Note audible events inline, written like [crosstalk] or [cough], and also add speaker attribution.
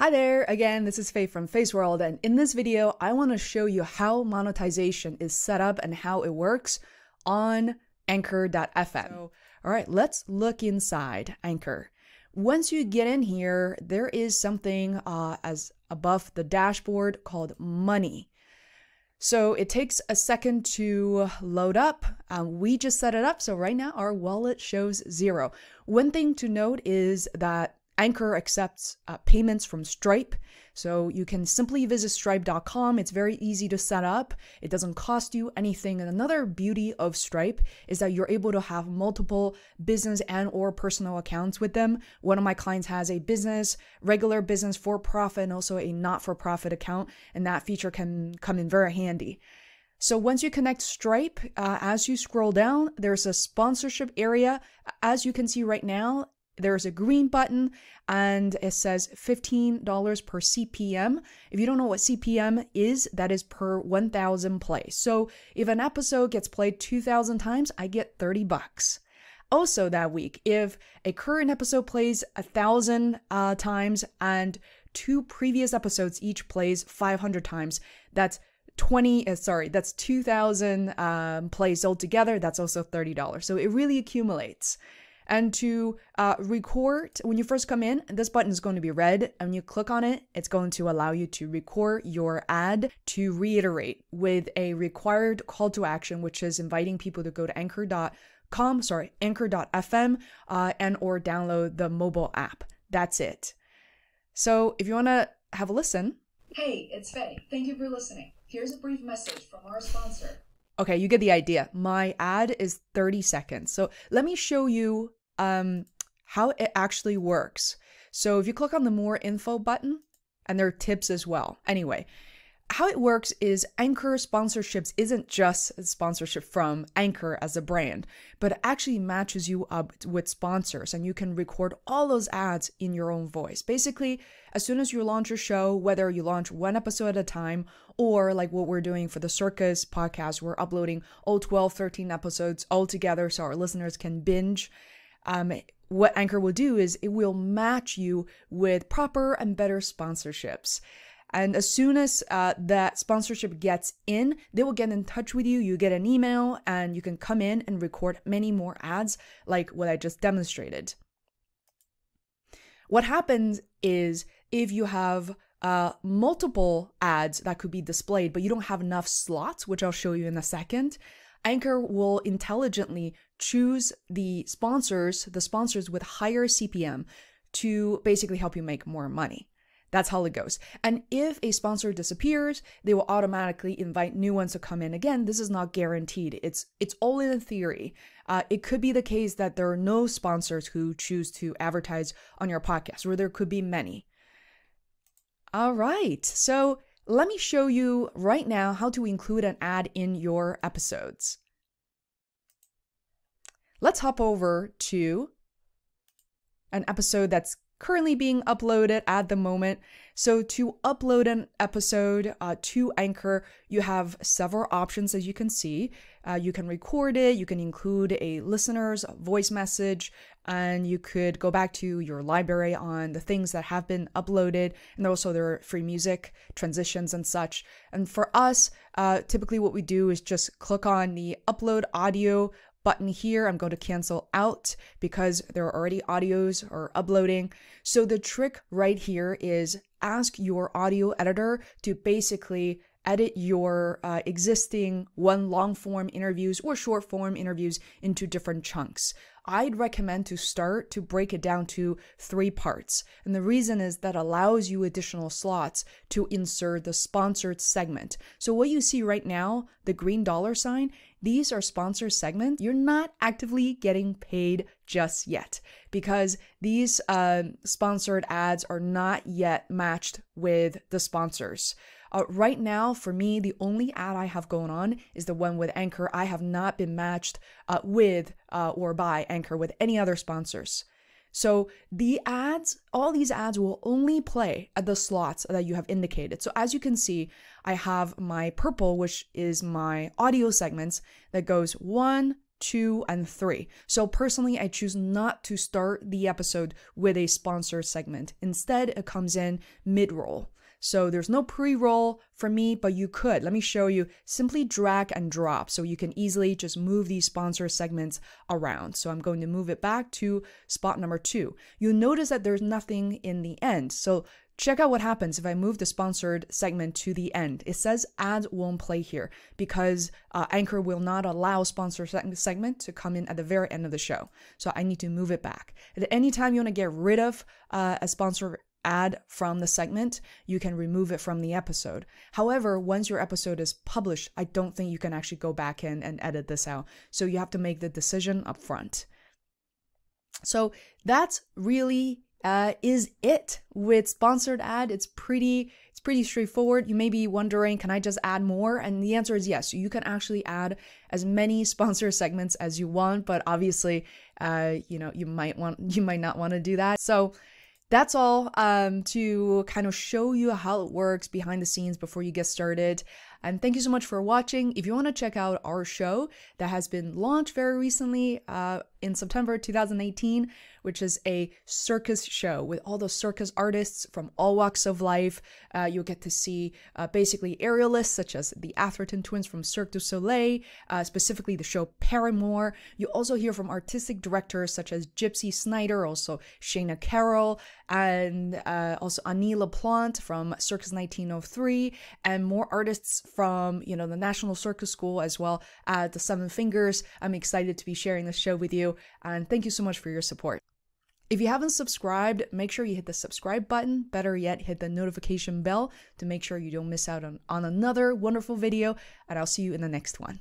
Speaker 1: Hi there, again, this is Fei from Feisworld, and in this video, I want to show you how monetization is set up and how it works on Anchor.fm. So, all right, let's look inside Anchor. Once you get in here, there is something uh, as above the dashboard called Money. So it takes a second to load up. Um, we just set it up, so right now our wallet shows zero. One thing to note is that Anchor accepts uh, payments from Stripe. So you can simply visit stripe.com. It's very easy to set up. It doesn't cost you anything. And another beauty of Stripe is that you're able to have multiple business and or personal accounts with them. One of my clients has a business, regular business for profit and also a not-for-profit account, and that feature can come in very handy. So once you connect Stripe, uh, as you scroll down, there's a sponsorship area. As you can see right now, there's a green button and it says $15 per CPM. If you don't know what CPM is, that is per 1000 plays. So if an episode gets played 2000 times, I get 30 bucks. Also that week, if a current episode plays a thousand uh, times and two previous episodes each plays 500 times, that's 20 uh, sorry that's 2000 um, plays altogether that's also $30 so it really accumulates and to uh, record, when you first come in, this button is going to be red. And when you click on it, it's going to allow you to record your ad to reiterate with a required call to action, which is inviting people to go to anchor.com, sorry, anchor.fm, uh, and or download the mobile app. That's it. So if you want to have a listen.
Speaker 2: Hey, it's Fei. Thank you for listening. Here's a brief message from our sponsor.
Speaker 1: Okay, you get the idea. My ad is 30 seconds. So let me show you um, how it actually works. So if you click on the more info button, and there are tips as well. Anyway, how it works is Anchor sponsorships isn't just a sponsorship from Anchor as a brand, but it actually matches you up with sponsors and you can record all those ads in your own voice. Basically, as soon as you launch your show, whether you launch one episode at a time or like what we're doing for the Circus podcast, we're uploading all 12, 13 episodes all together so our listeners can binge um, what Anchor will do is it will match you with proper and better sponsorships. And as soon as uh, that sponsorship gets in, they will get in touch with you. You get an email and you can come in and record many more ads, like what I just demonstrated. What happens is if you have uh, multiple ads that could be displayed, but you don't have enough slots, which I'll show you in a second, Anchor will intelligently choose the sponsors, the sponsors with higher CPM to basically help you make more money. That's how it goes. And if a sponsor disappears, they will automatically invite new ones to come in. Again, this is not guaranteed. It's it's all in theory. Uh, it could be the case that there are no sponsors who choose to advertise on your podcast, or there could be many. All right. So let me show you right now how to include an ad in your episodes. Let's hop over to an episode that's currently being uploaded at the moment. So, to upload an episode uh, to Anchor, you have several options as you can see. Uh, you can record it, you can include a listener's voice message, and you could go back to your library on the things that have been uploaded. And also, there are free music, transitions, and such. And for us, uh, typically what we do is just click on the upload audio button here. I'm going to cancel out because there are already audios or uploading. So the trick right here is ask your audio editor to basically edit your uh, existing one long form interviews or short form interviews into different chunks. I'd recommend to start to break it down to three parts. And the reason is that allows you additional slots to insert the sponsored segment. So what you see right now, the green dollar sign, these are sponsored segments. You're not actively getting paid just yet because these uh, sponsored ads are not yet matched with the sponsors. Uh, right now, for me, the only ad I have going on is the one with Anchor. I have not been matched uh, with uh, or by Anchor with any other sponsors. So the ads, all these ads will only play at the slots that you have indicated. So as you can see, I have my purple, which is my audio segments that goes one, two, and three. So personally, I choose not to start the episode with a sponsor segment. Instead, it comes in mid roll. So there's no pre-roll for me, but you could. Let me show you. Simply drag and drop so you can easily just move these sponsor segments around. So I'm going to move it back to spot number two. You'll notice that there's nothing in the end. So Check out what happens if I move the sponsored segment to the end. It says ads won't play here because uh, Anchor will not allow sponsor segment to come in at the very end of the show. So I need to move it back. At any time you want to get rid of uh, a sponsor ad from the segment, you can remove it from the episode. However, once your episode is published, I don't think you can actually go back in and edit this out. So you have to make the decision up front. So that's really uh, is it with sponsored ad. It's pretty it's pretty straightforward. You may be wondering, can I just add more? And the answer is yes. You can actually add as many [laughs] sponsor segments as you want, but obviously, uh, you know, you might want you might not want to do that. So that's all um, to kind of show you how it works behind the scenes before you get started. And thank you so much for watching. If you want to check out our show that has been launched very recently uh, in September 2018, which is a circus show with all the circus artists from all walks of life. Uh, you'll get to see uh, basically aerialists such as the Atherton twins from Cirque du Soleil, uh, specifically the show Paramour. You also hear from artistic directors such as Gypsy Snider, also Shana Carroll, and uh, also Annie LaPlante from Circus 1903, and more artists from you know the National Circus School as well as the Seven Fingers. I'm excited to be sharing this show with you, and thank you so much for your support. If you haven't subscribed, make sure you hit the subscribe button. Better yet, hit the notification bell to make sure you don't miss out on, on another wonderful video, and I'll see you in the next one.